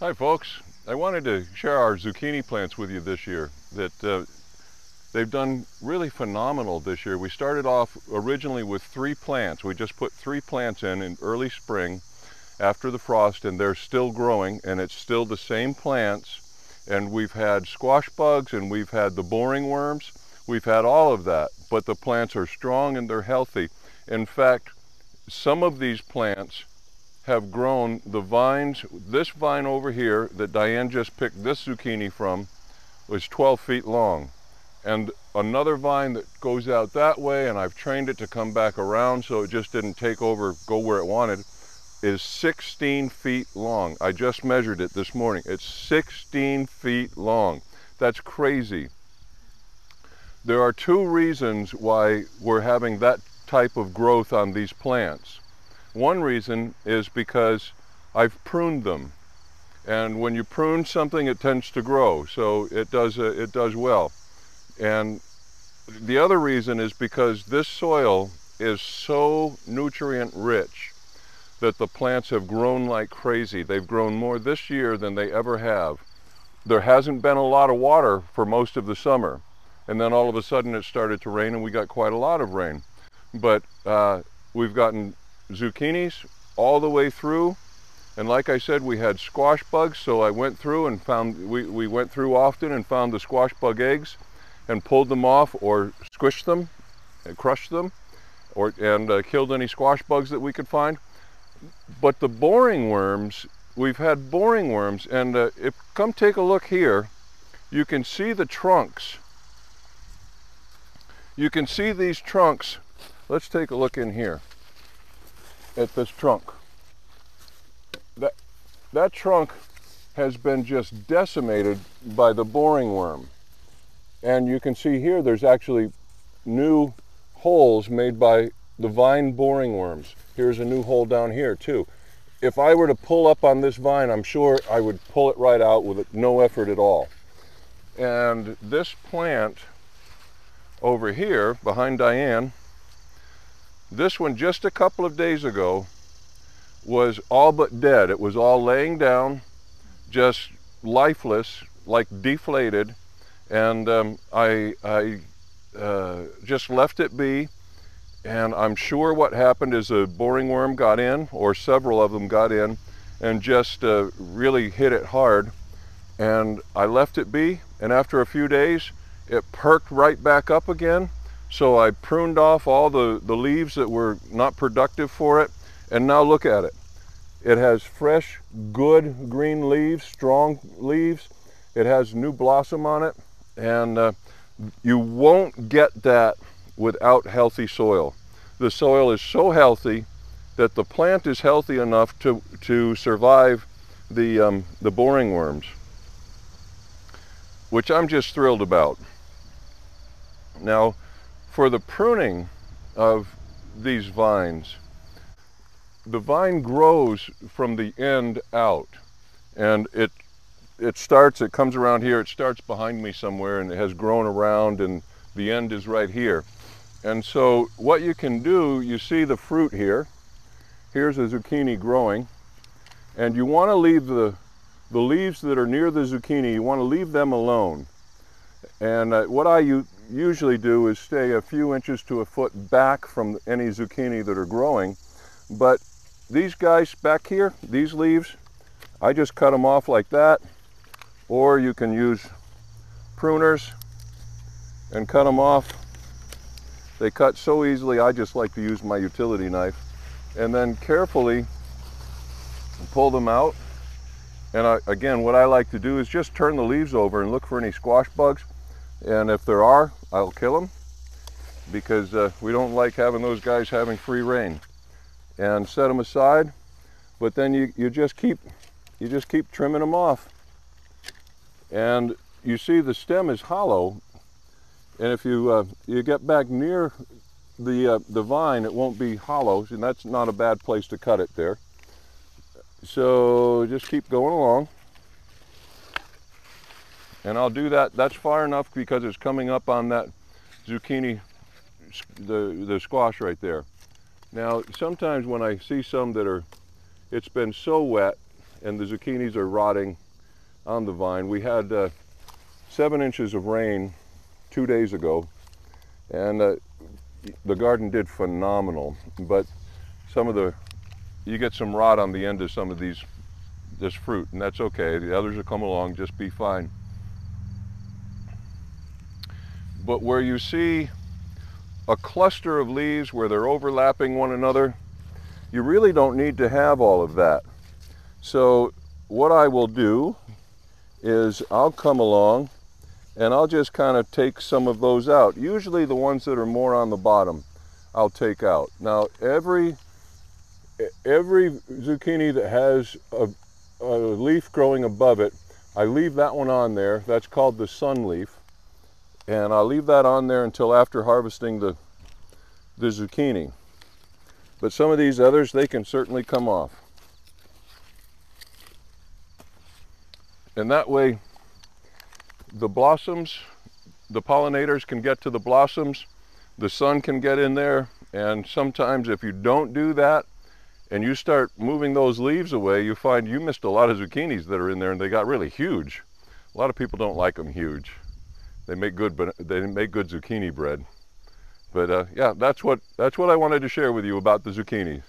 Hi folks, I wanted to share our zucchini plants with you this year that uh, they've done really phenomenal this year. We started off originally with three plants. We just put three plants in in early spring after the frost and they're still growing and it's still the same plants and we've had squash bugs and we've had the boring worms. We've had all of that, but the plants are strong and they're healthy. In fact, some of these plants have grown the vines. This vine over here that Diane just picked this zucchini from was 12 feet long. And another vine that goes out that way, and I've trained it to come back around so it just didn't take over, go where it wanted, is 16 feet long. I just measured it this morning. It's 16 feet long. That's crazy. There are two reasons why we're having that type of growth on these plants. One reason is because I've pruned them. And when you prune something, it tends to grow. So it does, uh, it does well. And the other reason is because this soil is so nutrient rich that the plants have grown like crazy. They've grown more this year than they ever have. There hasn't been a lot of water for most of the summer. And then all of a sudden it started to rain and we got quite a lot of rain. But uh, we've gotten zucchinis all the way through. And like I said, we had squash bugs, so I went through and found, we, we went through often and found the squash bug eggs and pulled them off or squished them and crushed them or, and uh, killed any squash bugs that we could find. But the boring worms, we've had boring worms and uh, if come take a look here, you can see the trunks. You can see these trunks. Let's take a look in here at this trunk. That, that trunk has been just decimated by the boring worm. And you can see here there's actually new holes made by the vine boring worms. Here's a new hole down here too. If I were to pull up on this vine, I'm sure I would pull it right out with no effort at all. And this plant over here behind Diane this one just a couple of days ago was all but dead. It was all laying down, just lifeless, like deflated. And um, I, I uh, just left it be. And I'm sure what happened is a boring worm got in, or several of them got in, and just uh, really hit it hard. And I left it be, and after a few days, it perked right back up again so I pruned off all the, the leaves that were not productive for it. And now look at it. It has fresh, good green leaves, strong leaves. It has new blossom on it. And uh, you won't get that without healthy soil. The soil is so healthy that the plant is healthy enough to, to survive the, um, the boring worms, which I'm just thrilled about. Now, for the pruning of these vines, the vine grows from the end out and it it starts, it comes around here, it starts behind me somewhere and it has grown around and the end is right here. And so what you can do, you see the fruit here. Here's a zucchini growing. And you want to leave the, the leaves that are near the zucchini, you want to leave them alone. And uh, what I usually do is stay a few inches to a foot back from any zucchini that are growing. But these guys back here, these leaves, I just cut them off like that. Or you can use pruners and cut them off. They cut so easily, I just like to use my utility knife. And then carefully pull them out. And I, again, what I like to do is just turn the leaves over and look for any squash bugs. And if there are, I'll kill them because uh, we don't like having those guys having free rein. And set them aside, but then you, you just keep you just keep trimming them off. And you see the stem is hollow, and if you uh, you get back near the uh, the vine, it won't be hollow, and that's not a bad place to cut it there. So just keep going along. And I'll do that, that's far enough because it's coming up on that zucchini, the, the squash right there. Now, sometimes when I see some that are, it's been so wet and the zucchinis are rotting on the vine. We had uh, seven inches of rain two days ago, and uh, the garden did phenomenal. But some of the, you get some rot on the end of some of these, this fruit, and that's okay. The others will come along, just be fine. But where you see a cluster of leaves where they're overlapping one another, you really don't need to have all of that. So what I will do is I'll come along and I'll just kind of take some of those out. Usually the ones that are more on the bottom I'll take out. Now every every zucchini that has a, a leaf growing above it, I leave that one on there. That's called the sun leaf. And I'll leave that on there until after harvesting the, the zucchini. But some of these others, they can certainly come off. And that way, the blossoms, the pollinators can get to the blossoms, the sun can get in there, and sometimes if you don't do that, and you start moving those leaves away, you find you missed a lot of zucchinis that are in there and they got really huge. A lot of people don't like them huge. They make good, but they make good zucchini bread. But uh, yeah, that's what that's what I wanted to share with you about the zucchinis.